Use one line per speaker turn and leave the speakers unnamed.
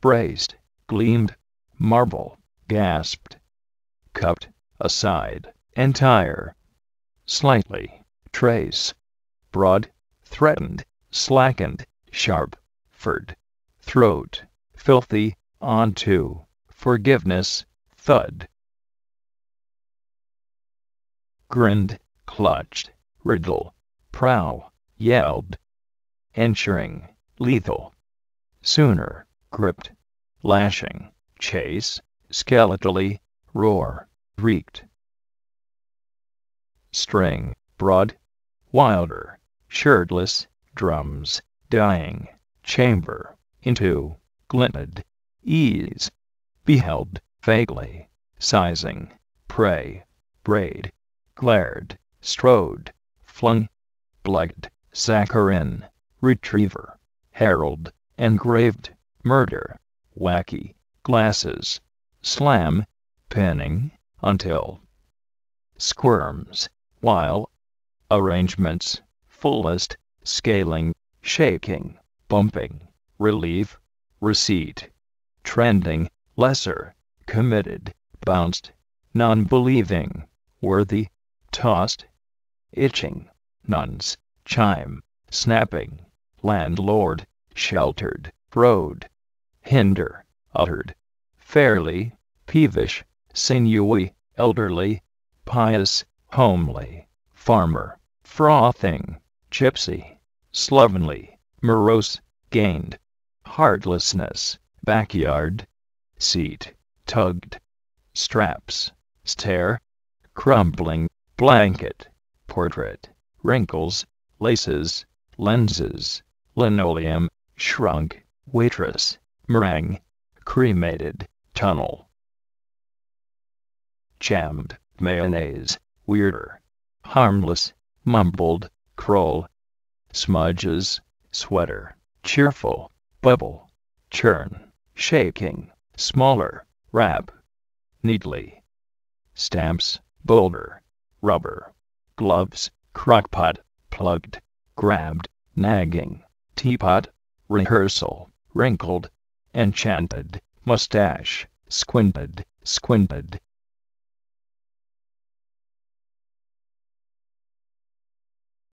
braced, gleamed, marble, gasped, cupped, aside, entire, slightly, trace, broad, threatened, slackened, sharp, furred, throat, filthy, onto, forgiveness, thud. Grinned, clutched, riddle, prowl, yelled, ensuring, lethal. Sooner, gripped, lashing, chase, skeletally, roar, reeked. String, broad, wilder, shirtless, drums, dying, chamber, into, glinted, ease, beheld, vaguely, sizing, prey, braid, glared, strode, flung, blood, saccharine, retriever, herald, engraved, murder, wacky, glasses, slam, pinning, until squirms, while arrangements, fullest, scaling, shaking, bumping, relief, receipt, trending, lesser, committed, bounced, non-believing, worthy, tossed, itching, nuns, chime, snapping, landlord, sheltered, road, hinder, uttered, fairly, peevish, sinewy, elderly, pious, homely, farmer, frothing, gypsy, slovenly, morose, gained, heartlessness, backyard, seat, tugged, straps, stare, crumbling, blanket, portrait, wrinkles, laces, lenses, linoleum, shrunk, waitress, meringue, cremated, tunnel. Jammed, mayonnaise, weirder, harmless, mumbled, crawl, smudges, sweater, cheerful, bubble, churn, shaking, smaller, wrap, neatly. Stamps, boulder, rubber, gloves, crockpot, plugged, grabbed, nagging, teapot, rehearsal, wrinkled, enchanted, mustache, squinted, squinted,